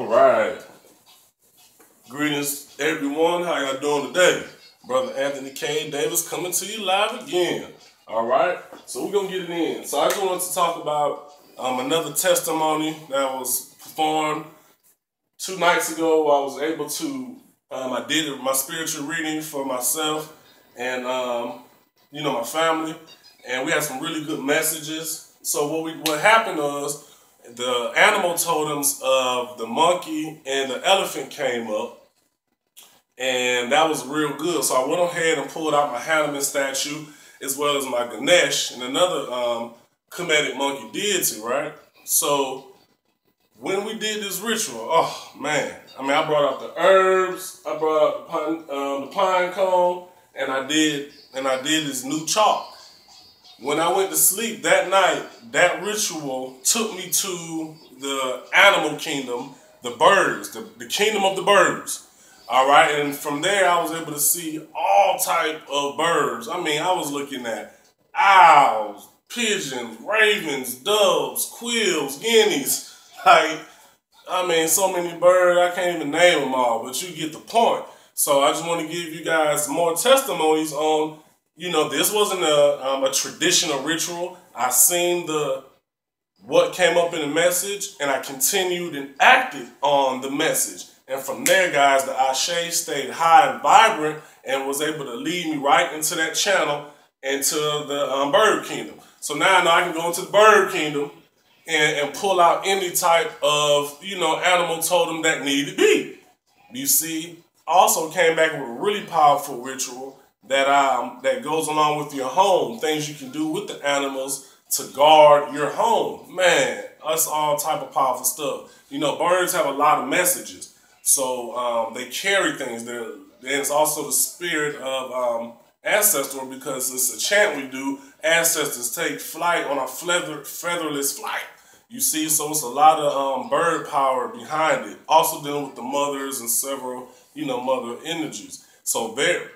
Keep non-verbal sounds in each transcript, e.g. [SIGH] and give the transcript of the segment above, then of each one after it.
All right. Greetings, everyone. How y'all doing today? Brother Anthony K. Davis coming to you live again. All right. So we're gonna get it in. So I just wanted to talk about um, another testimony that was performed two nights ago. I was able to. Um, I did my spiritual reading for myself and um, you know my family, and we had some really good messages. So what we what happened was the animal totems of the monkey and the elephant came up, and that was real good. So I went ahead and pulled out my Hanuman statue as well as my Ganesh and another um, Kemetic monkey deity, right? So when we did this ritual, oh man, I mean, I brought out the herbs, I brought out the pine, um, the pine cone, and I did and I did this new chalk. When I went to sleep that night, that ritual took me to the animal kingdom, the birds, the, the kingdom of the birds. All right, and from there I was able to see all type of birds. I mean, I was looking at owls, pigeons, ravens, doves, quills, guineas. [LAUGHS] Like, I mean, so many birds, I can't even name them all, but you get the point. So I just want to give you guys more testimonies on you know, this wasn't a, um, a traditional ritual. I seen the what came up in the message, and I continued and acted on the message. And from there, guys, the Ashe stayed high and vibrant and was able to lead me right into that channel into the um, bird kingdom. So now I know I can go into the bird kingdom and, and pull out any type of, you know, animal totem that needed to be. You see, also came back with a really powerful ritual that um that goes along with your home, things you can do with the animals to guard your home. Man, that's all type of powerful stuff. You know, birds have a lot of messages, so um, they carry things. There, and it's also the spirit of um, ancestor because it's a chant we do. Ancestors take flight on a feather, featherless flight. You see, so it's a lot of um, bird power behind it. Also dealing with the mothers and several, you know, mother energies. So there,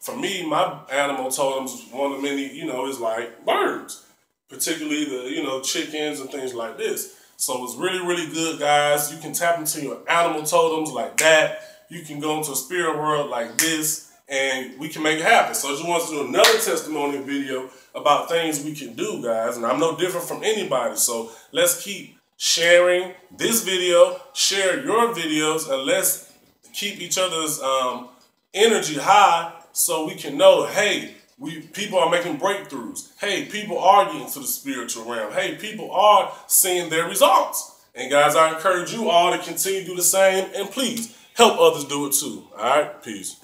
for me, my animal totems, one of many, you know, is like birds, particularly the, you know, chickens and things like this. So it's really, really good, guys. You can tap into your animal totems like that. You can go into a spirit world like this, and we can make it happen. So I just want to do another testimony video about things we can do, guys. And I'm no different from anybody. So let's keep sharing this video, share your videos, and let's keep each other's um, energy high so we can know, hey, we people are making breakthroughs. Hey, people are getting to the spiritual realm. Hey, people are seeing their results. And guys, I encourage you all to continue to do the same and please help others do it too. All right, peace.